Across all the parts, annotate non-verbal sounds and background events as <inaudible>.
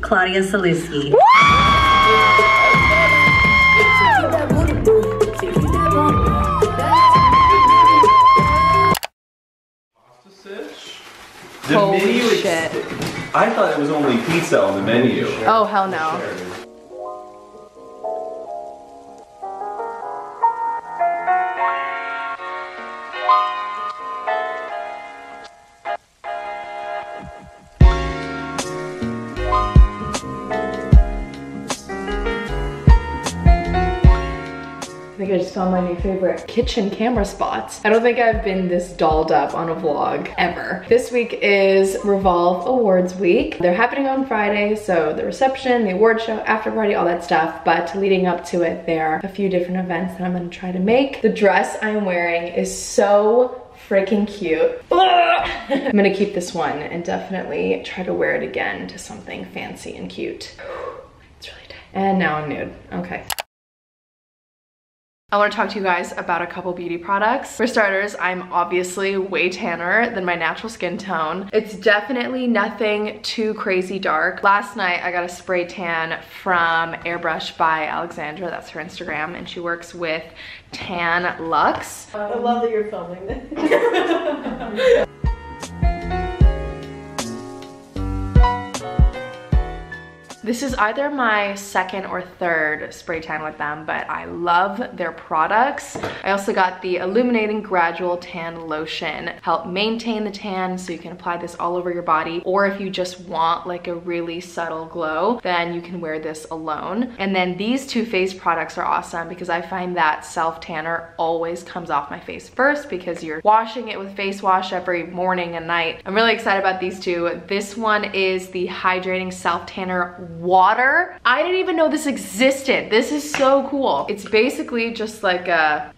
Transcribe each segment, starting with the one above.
Claudia Sulewski. The Holy menu is- shit. I thought it was only pizza on the menu. Oh, hell no. Just found my new favorite kitchen camera spots. I don't think I've been this dolled up on a vlog ever. This week is Revolve Awards week. They're happening on Friday, so the reception, the award show, after party, all that stuff. But leading up to it, there are a few different events that I'm gonna try to make. The dress I'm wearing is so freaking cute. <laughs> I'm gonna keep this one and definitely try to wear it again to something fancy and cute. <sighs> It's really tight. And now I'm nude, okay. I wanna to talk to you guys about a couple beauty products. For starters, I'm obviously way tanner than my natural skin tone. It's definitely nothing too crazy dark. Last night, I got a spray tan from Airbrush by Alexandra, that's her Instagram, and she works with Tan Luxe. I love that you're filming this. <laughs> This is either my second or third spray tan with them, but I love their products. I also got the Illuminating Gradual Tan Lotion. Help maintain the tan so you can apply this all over your body. Or if you just want like a really subtle glow, then you can wear this alone. And then these two face products are awesome because I find that self tanner always comes off my face first because you're washing it with face wash every morning and night. I'm really excited about these two. This one is the Hydrating Self Tanner water. I didn't even know this existed. This is so cool. It's basically just like a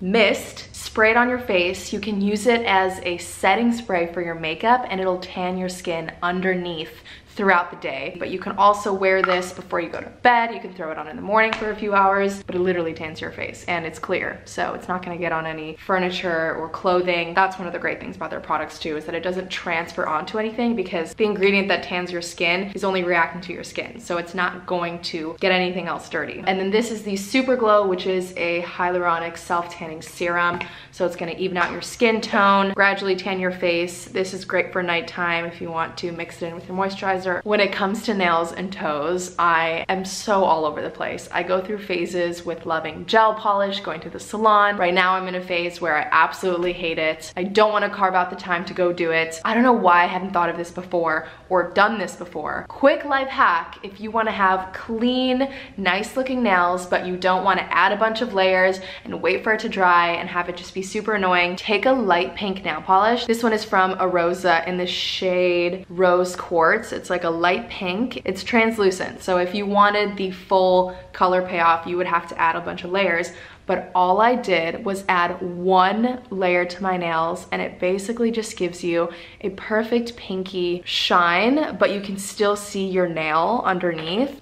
mist sprayed on your face. You can use it as a setting spray for your makeup and it'll tan your skin underneath throughout the day. But you can also wear this before you go to bed. You can throw it on in the morning for a few hours, but it literally tans your face and it's clear. So it's not gonna get on any furniture or clothing. That's one of the great things about their products too, is that it doesn't transfer onto anything because the ingredient that tans your skin is only reacting to your skin. So it's not going to get anything else dirty. And then this is the Super Glow, which is a hyaluronic self-tanning serum. So it's gonna even out your skin tone, gradually tan your face. This is great for nighttime if you want to mix it in with your moisturizer when it comes to nails and toes, I am so all over the place. I go through phases with loving gel polish, going to the salon. Right now I'm in a phase where I absolutely hate it. I don't wanna carve out the time to go do it. I don't know why I hadn't thought of this before or done this before. Quick life hack, if you wanna have clean, nice looking nails, but you don't wanna add a bunch of layers and wait for it to dry and have it just be super annoying, take a light pink nail polish. This one is from Orosa in the shade Rose Quartz. It's like a light pink. It's translucent, so if you wanted the full color payoff, you would have to add a bunch of layers. But all I did was add one layer to my nails and it basically just gives you a perfect pinky shine, but you can still see your nail underneath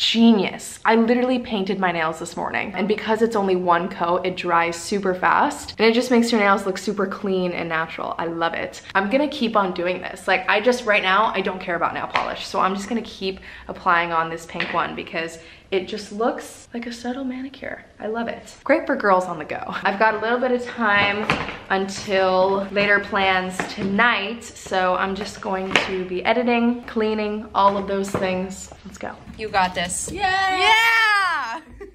genius. I literally painted my nails this morning and because it's only one coat, it dries super fast and it just makes your nails look super clean and natural. I love it. I'm gonna keep on doing this. Like I just, right now, I don't care about nail polish. So I'm just gonna keep applying on this pink one because it just looks like a subtle manicure. I love it. Great for girls on the go. I've got a little bit of time until later plans tonight, so I'm just going to be editing, cleaning, all of those things. Let's go. You got this. Yeah! Yeah! <laughs>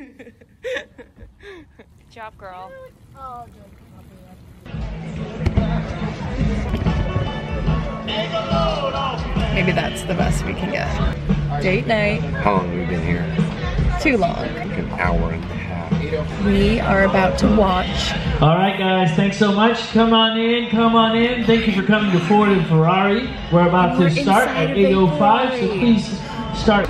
Good job, girl. Maybe that's the best we can get. Date night. How long have we been here? Too long. Like an hour and a half. We are about to watch All right, guys, thanks so much. Come on in, come on in. Thank you for coming to Ford and Ferrari. We're about We're to start at 8.05, so please start.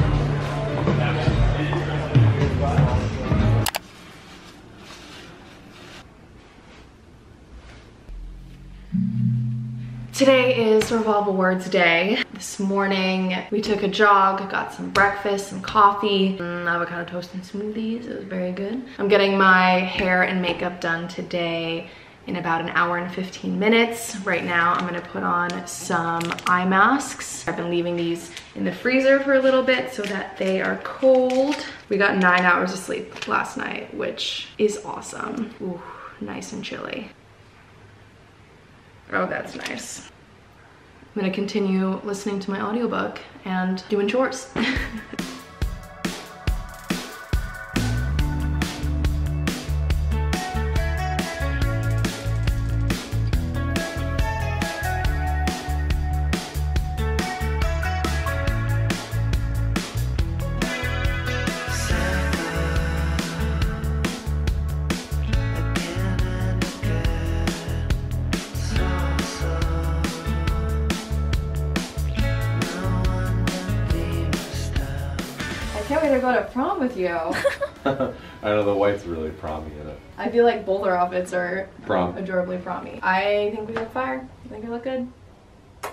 Today is Revolve Awards Day. This morning we took a jog, got some breakfast, some coffee, mm, avocado toast and smoothies. It was very good. I'm getting my hair and makeup done today in about an hour and 15 minutes. Right now, I'm gonna put on some eye masks. I've been leaving these in the freezer for a little bit so that they are cold. We got nine hours of sleep last night, which is awesome. Ooh, nice and chilly. Oh, that's nice. I'm gonna continue listening to my audiobook and doing chores. <laughs> go to prom with you. <laughs> <laughs> I know the white's really promy in it. I feel like both our outfits are Prom. adorably promy. I think we look fire. I think we look good. <laughs>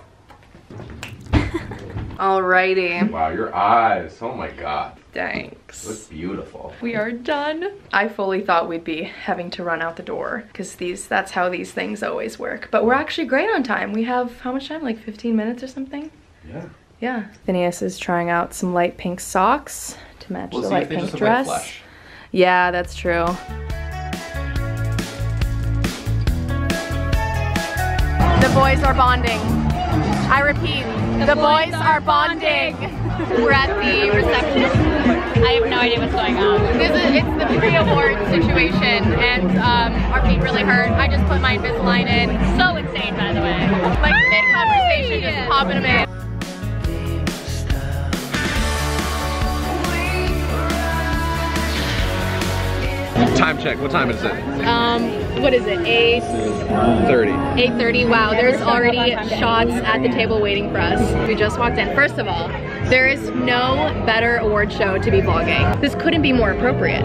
Alrighty. Wow, your eyes. Oh my god. Thanks. Look beautiful. We are done. I fully thought we'd be having to run out the door because these that's how these things always work. But we're actually great on time. We have how much time? Like 15 minutes or something? Yeah. Yeah. Finneas is trying out some light pink socks to match We'll the light pink just look like dress. flesh. Yeah, that's true. The boys are bonding. I repeat, the, boys, are bonding. We're at the reception. I have no idea what's going on. This is, it's the pre-award situation, and um, our feet really hurt. I just put my Invisalign in. So insane, by the way. Like mid-conversation, just popping them in. Time check. What time is it? Um, what is it? Eight. 30. 8.30, wow, there's already shots at the table waiting for us. We just walked in. First of all, there is no better award show to be vlogging. This couldn't be more appropriate.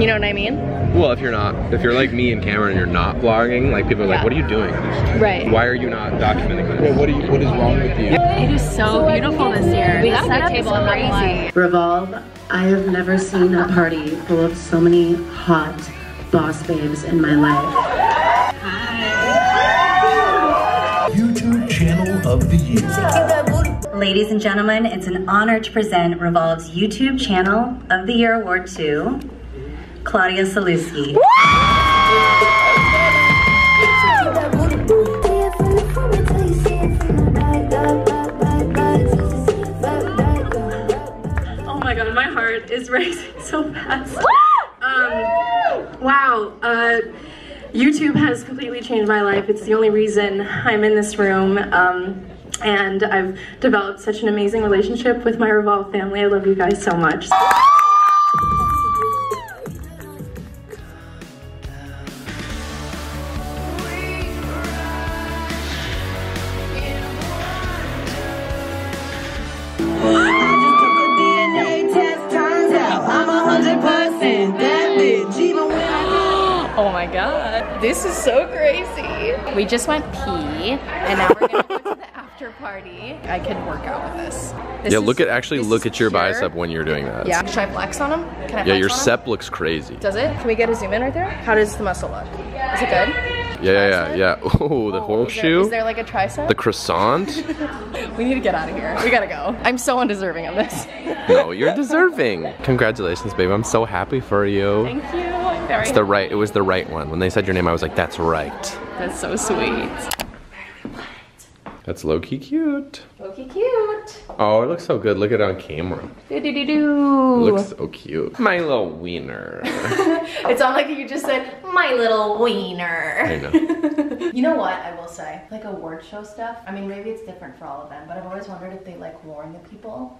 You know what I mean? Well, if you're not, if you're like me and Cameron and you're not vlogging, like people are like, Yeah. what are you doing? Right. Why are you not documenting this? what, do you, what is wrong with you? It is so beautiful this year. We The got a good table, is I'm not gonna lie. crazy. Revolve, I have never seen a party full of so many hot boss babes in my life. YouTube channel of the year. Ladies and gentlemen, it's an honor to present Revolve's YouTube channel of the year award to Claudia Sulewski. <laughs> so fast. Um, wow, uh, YouTube has completely changed my life. It's the only reason I'm in this room. Um, and I've developed such an amazing relationship with my Revolve family. I love you guys so much. God. This is so crazy. We just went pee, and now we're gonna go to the after party. I could work out with this. This yeah, is- look at actually look at your pure- bicep when you're doing that. Yeah. Should I flex on him? Can I Yeah, flex your on him? sep looks crazy. Does it? Can we get a zoom in right there? How does the muscle look? Is it good? Yeah, yeah, yeah, yeah. <laughs> Oh, the Is horseshoe. is there like a tricep? the croissant. <laughs> we need to get out of here. We gotta go. I'm so undeserving of this. <laughs> no, you're deserving. Congratulations, babe. I'm so happy for you. Thank you. I'm very It's the right. It was the right one. When they said your name, I was like, that's right. That's so sweet. That's low key cute. Loki cute. Oh, it looks so good. Look at it on camera. Do do do It do. looks so cute. My little wiener. <laughs> It sounded like you just said, my little wiener. I know. <laughs> You know what I will say? Like award show stuff. I mean, maybe it's different for all of them, but I've always wondered if they like warn the people.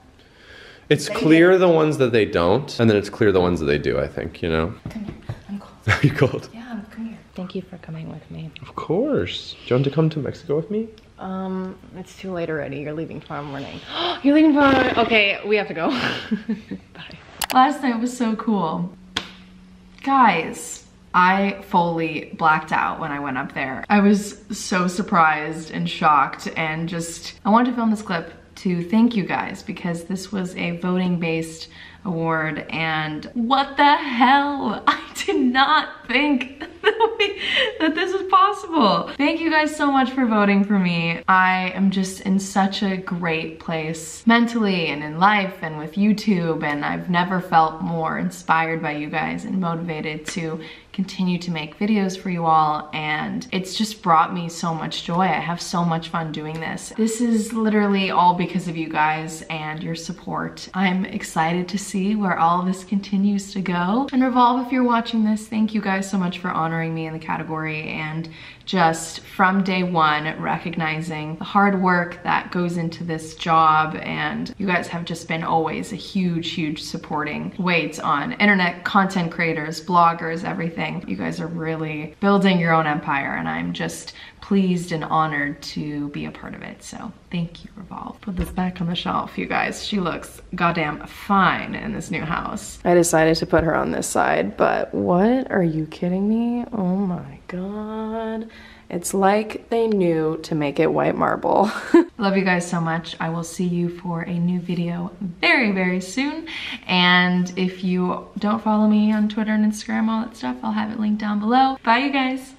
It's clear the ones that they don't, and then it's clear the ones that they do, I think, you know? Come here. I'm cold. <laughs> Are you cold? Yeah, come here. Thank you for coming with me. Of course. Do you want to come to Mexico with me? Um, it's too late already. You're leaving tomorrow morning. <gasps> You're leaving tomorrow morning? Okay, we have to go. <laughs> Bye. Last night was so cool. Guys, I fully blacked out when I went up there. I was so surprised and shocked and just, I wanted to film this clip to thank you guys because this was a voting based award and what the hell? <laughs> I did not think me <laughs> that this is possible. Thank you guys so much for voting for me. I am just in such a great place mentally and in life and with YouTube and I've never felt more inspired by you guys and motivated to continue to make videos for you all and it's just brought me so much joy. I have so much fun doing this. This is literally all because of you guys and your support. I'm excited to see where all of this continues to go. And Revolve, if you're watching this, thank you guys so much for honoring me in the category and just from day one recognizing the hard work that goes into this job and you guys have just been always a huge huge supporting weight on internet content creators bloggers you guys are really building your own empire and i'm just pleased and honored to be a part of it. So thank you revolve. Put this back on the shelf you guys. She looks goddamn fine in this new house. I decided to put her on this side but what? Are you kidding me? Oh my god it's like they knew to make it white marble. <laughs> Love you guys so much. I will see you for a new video very, very soon. And if you don't follow me on Twitter and Instagram, all that stuff, I'll have it linked down below. Bye, you guys.